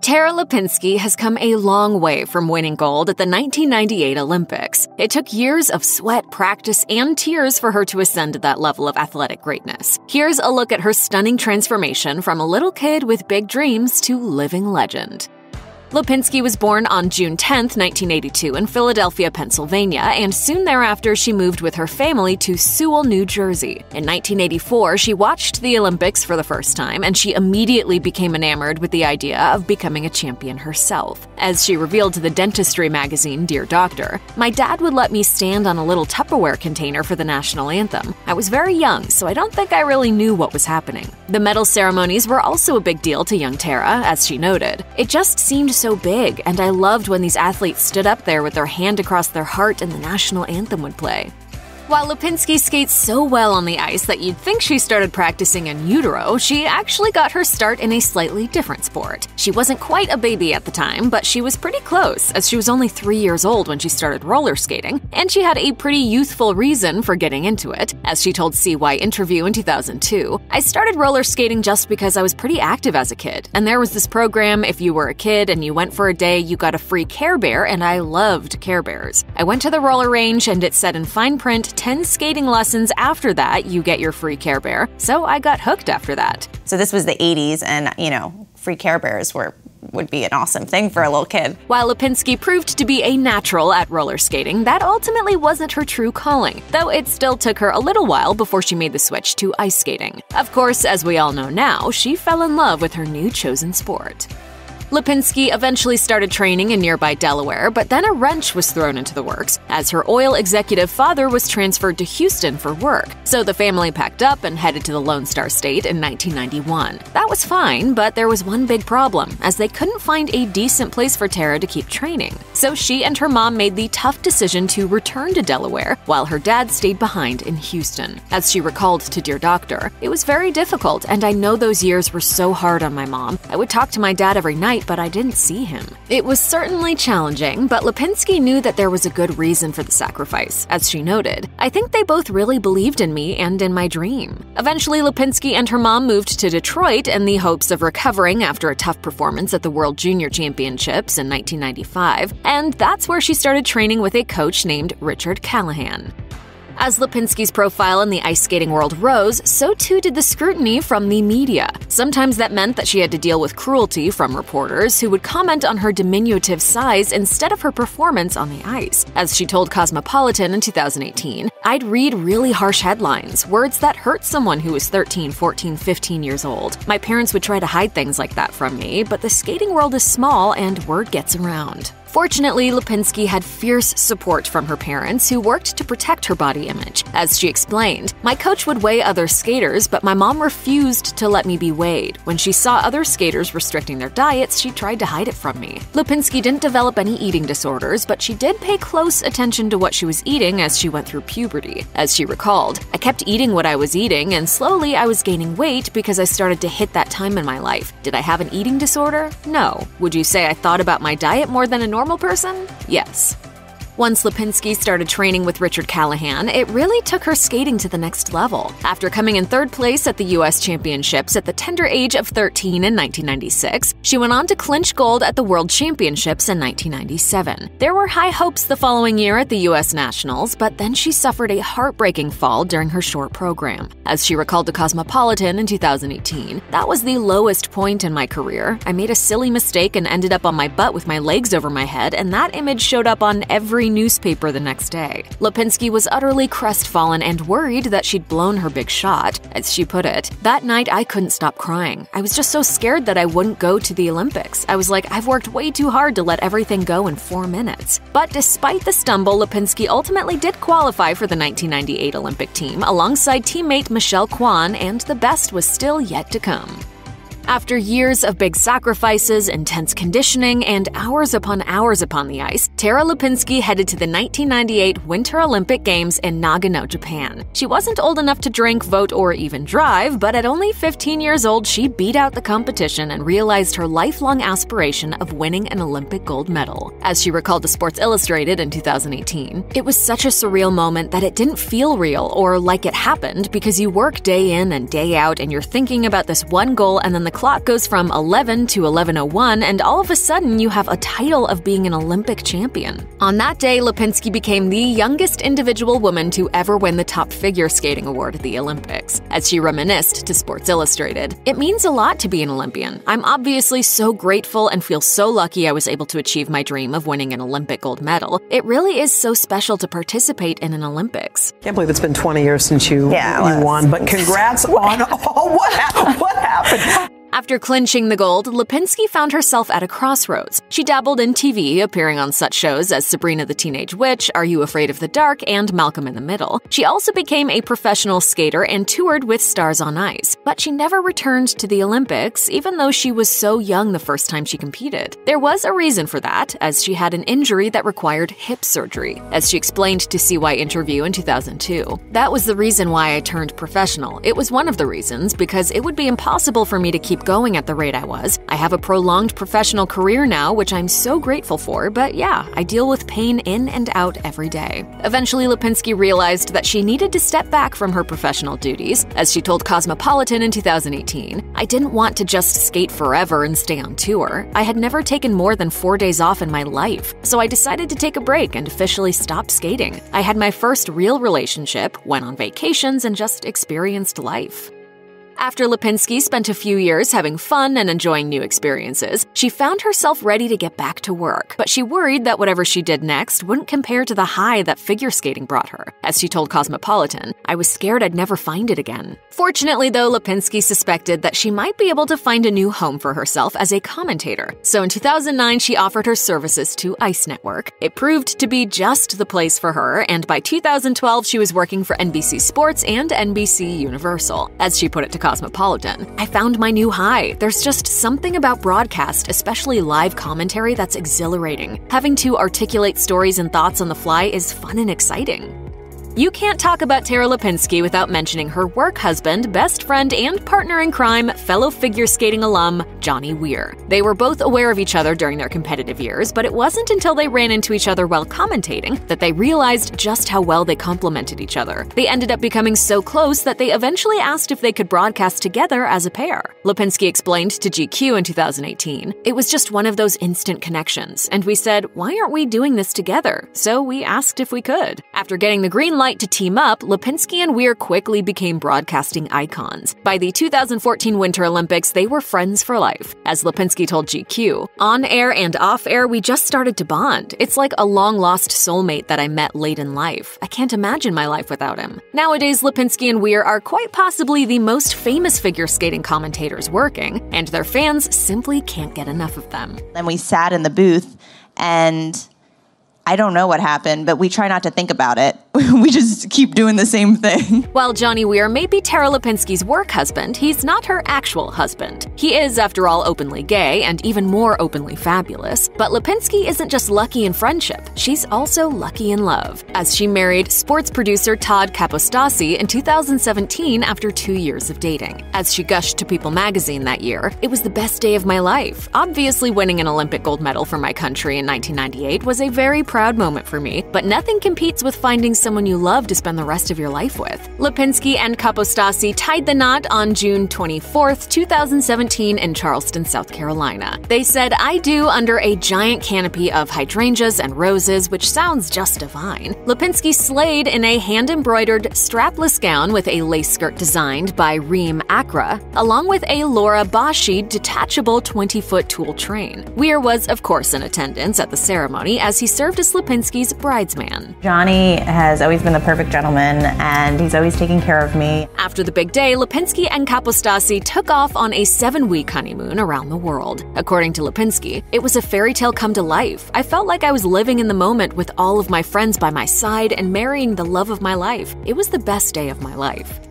Tara Lipinski has come a long way from winning gold at the 1998 Olympics. It took years of sweat, practice, and tears for her to ascend to that level of athletic greatness. Here's a look at her stunning transformation from a little kid with big dreams to living legend. Lipinski was born on June 10, 1982, in Philadelphia, Pennsylvania, and soon thereafter she moved with her family to Sewell, New Jersey. In 1984, she watched the Olympics for the first time, and she immediately became enamored with the idea of becoming a champion herself. As she revealed to the dentistry magazine Dear Doctor, my dad would let me stand on a little Tupperware container for the national anthem. I was very young, so I don't think I really knew what was happening. The medal ceremonies were also a big deal to young Tara, as she noted. It just seemed so big, and I loved when these athletes stood up there with their hand across their heart and the national anthem would play. While Lipinski skates so well on the ice that you'd think she started practicing in utero, she actually got her start in a slightly different sport. She wasn't quite a baby at the time, but she was pretty close, as she was only three years old when she started roller skating, and she had a pretty youthful reason for getting into it. As she told CY Interview in 2002, I started roller skating just because I was pretty active as a kid, and there was this program if you were a kid and you went for a day, you got a free Care Bear, and I loved Care Bears. I went to the roller range, and it said in fine print 10 skating lessons after that, you get your free Care Bear. So I got hooked after that. So this was the 80s, and, you know, free Care Bears were would be an awesome thing for a little kid. While Lipinski proved to be a natural at roller skating, that ultimately wasn't her true calling, though it still took her a little while before she made the switch to ice skating. Of course, as we all know now, she fell in love with her new chosen sport. Lipinski eventually started training in nearby Delaware, but then a wrench was thrown into the works as her oil executive father was transferred to Houston for work. So the family packed up and headed to the Lone Star State in 1991. That was fine, but there was one big problem, as they couldn't find a decent place for Tara to keep training. So she and her mom made the tough decision to return to Delaware, while her dad stayed behind in Houston. As she recalled to Dear Doctor, it was very difficult, and I know those years were so hard on my mom. I would talk to my dad every night but I didn't see him. It was certainly challenging, but Lipinski knew that there was a good reason for the sacrifice. As she noted, I think they both really believed in me and in my dream. Eventually, Lipinski and her mom moved to Detroit in the hopes of recovering after a tough performance at the World Junior Championships in 1995, and that's where she started training with a coach named Richard Callaghan. As Lipinski's profile in the ice skating world rose, so too did the scrutiny from the media. Sometimes that meant that she had to deal with cruelty from reporters who would comment on her diminutive size instead of her performance on the ice. As she told Cosmopolitan in 2018, I'd read really harsh headlines, words that hurt someone who was 13, 14, 15 years old. My parents would try to hide things like that from me, but the skating world is small and word gets around. Fortunately, Lipinski had fierce support from her parents who worked to protect her body image. As she explained, my coach would weigh other skaters, but my mom refused to let me be weighed. When she saw other skaters restricting their diets, she tried to hide it from me. Lipinski didn't develop any eating disorders, but she did pay close attention to what she was eating as she went through puberty. As she recalled, I kept eating what I was eating, and slowly I was gaining weight because I started to hit that time in my life. Did I have an eating disorder? No. Would you say I thought about my diet more than a normal normal person? Yes. Once Lipinski started training with Richard Callaghan, it really took her skating to the next level. After coming in third place at the U.S. Championships at the tender age of 13 in 1996, she went on to clinch gold at the World Championships in 1997. There were high hopes the following year at the U.S. Nationals, but then she suffered a heartbreaking fall during her short program. As she recalled to Cosmopolitan in 2018, that was the lowest point in my career. I made a silly mistake and ended up on my butt with my legs over my head, and that image showed up on every newspaper the next day. Lipinski was utterly crestfallen and worried that she'd blown her big shot. As she put it, that night I couldn't stop crying. I was just so scared that I wouldn't go to the Olympics. I was like, I've worked way too hard to let everything go in four minutes. But despite the stumble, Lipinski ultimately did qualify for the 1998 Olympic team alongside teammate Michelle Kwan, and the best was still yet to come. After years of big sacrifices, intense conditioning, and hours upon hours upon the ice, Tara Lipinski headed to the 1998 Winter Olympic Games in Nagano, Japan. She wasn't old enough to drink, vote, or even drive, but at only 15 years old, she beat out the competition and realized her lifelong aspiration of winning an Olympic gold medal. As she recalled to Sports Illustrated in 2018, it was such a surreal moment that it didn't feel real or like it happened because you work day in and day out and you're thinking about this one goal and then the clock goes from 11 to 11:01 and all of a sudden you have a title of being an Olympic champion. On that day, Lipinski became the youngest individual woman to ever win the top figure skating award at the Olympics. As she reminisced to Sports Illustrated, "It means a lot to be an Olympian. I'm obviously so grateful and feel so lucky I was able to achieve my dream of winning an Olympic gold medal. It really is so special to participate in an Olympics." Can't believe it's been 20 years since you, Yeah, you won, but congrats on all what, hap- what happened. After clinching the gold, Lipinski found herself at a crossroads. She dabbled in TV, appearing on such shows as Sabrina the Teenage Witch, Are You Afraid of the Dark, and Malcolm in the Middle. She also became a professional skater and toured with Stars on Ice. But she never returned to the Olympics, even though she was so young the first time she competed. There was a reason for that, as she had an injury that required hip surgery, as she explained to CY Interview in 2002. That was the reason why I turned professional. It was one of the reasons, because it would be impossible for me to keep going at the rate I was. I have a prolonged professional career now, which I'm so grateful for, but yeah, I deal with pain in and out every day. Eventually, Lipinski realized that she needed to step back from her professional duties. As she told Cosmopolitan in 2018, I didn't want to just skate forever and stay on tour. I had never taken more than four days off in my life, so I decided to take a break and officially stop skating. I had my first real relationship, went on vacations, and just experienced life. After Lipinski spent a few years having fun and enjoying new experiences, she found herself ready to get back to work. But she worried that whatever she did next wouldn't compare to the high that figure skating brought her. As she told Cosmopolitan, I was scared I'd never find it again. Fortunately, though, Lipinski suspected that she might be able to find a new home for herself as a commentator. So in 2009, she offered her services to Ice Network. It proved to be just the place for her, and by 2012, she was working for NBC Sports and NBC Universal. As she put it to Cosmopolitan. I found my new high. There's just something about broadcast, especially live commentary, that's exhilarating. Having to articulate stories and thoughts on the fly is fun and exciting. You can't talk about Tara Lipinski without mentioning her work husband, best friend, and partner in crime, fellow figure skating alum, Johnny Weir. They were both aware of each other during their competitive years, but it wasn't until they ran into each other while commentating that they realized just how well they complemented each other. They ended up becoming so close that they eventually asked if they could broadcast together as a pair. Lipinski explained to GQ in 2018, It was just one of those instant connections, and we said, why aren't we doing this together? So we asked if we could. After getting the green light to team up, Lipinski and Weir quickly became broadcasting icons. By the 2014 Winter Olympics, they were friends for life. As Lipinski told GQ, on air and off air, we just started to bond. It's like a long lost soulmate that I met late in life. I can't imagine my life without him. Nowadays, Lipinski and Weir are quite possibly the most famous figure skating commentators working, and their fans simply can't get enough of them. Then we sat in the booth and I don't know what happened, but we try not to think about it. we just keep doing the same thing. While Johnny Weir may be Tara Lipinski's work husband, he's not her actual husband. He is, after all, openly gay and even more openly fabulous. But Lipinski isn't just lucky in friendship, she's also lucky in love, as she married sports producer Todd Kapostasy in 2017 after two years of dating. As she gushed to People magazine that year, it was the best day of my life. Obviously, winning an Olympic gold medal for my country in 1998 was a very proud moment for me, but nothing competes with finding someone you love to spend the rest of your life with. Lipinski and Kapostasy tied the knot on June 24, 2017, in Charleston, South Carolina. They said, I do under a giant canopy of hydrangeas and roses, which sounds just divine. Lipinski slayed in a hand embroidered strapless gown with a lace skirt designed by Reem Acra, along with a Laura Bashi detachable 20 foot tulle train. Weir was, of course, in attendance at the ceremony as he served as Lipinski's bridesman. Johnny has always been the perfect gentleman and he's always taken care of me. After the big day, Lipinski and Kapostasy took off on a seven week honeymoon around the world. According to Lipinski, it was a fairy tale come to life. I felt like I was living in the moment with all of my friends by my side and marrying the love of my life. It was the best day of my life.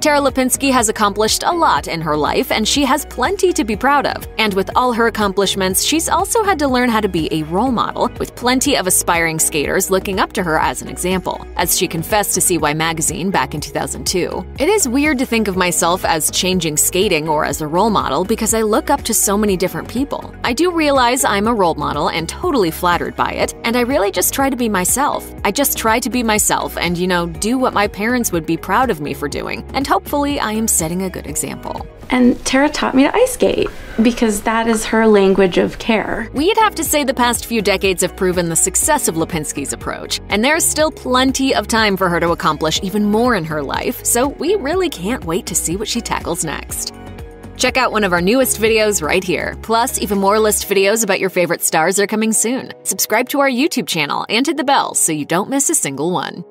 Tara Lipinski has accomplished a lot in her life, and she has plenty to be proud of. And with all her accomplishments, she's also had to learn how to be a role model, with plenty of aspiring skaters looking up to her as an example. As she confessed to CY Magazine back in 2002, it is weird to think of myself as changing skating or as a role model because I look up to so many different people. I do realize I'm a role model and totally flattered by it, and I really just try to be myself. I just try to be myself and, you know, do what my parents would be proud of me for doing, and hopefully, I am setting a good example. And Tara taught me to ice skate because that is her language of care. We'd have to say the past few decades have proven the success of Lipinski's approach, and there's still plenty of time for her to accomplish even more in her life, so we really can't wait to see what she tackles next. Check out one of our newest videos right here. Plus, even more list videos about your favorite stars are coming soon. Subscribe to our YouTube channel and hit the bell so you don't miss a single one.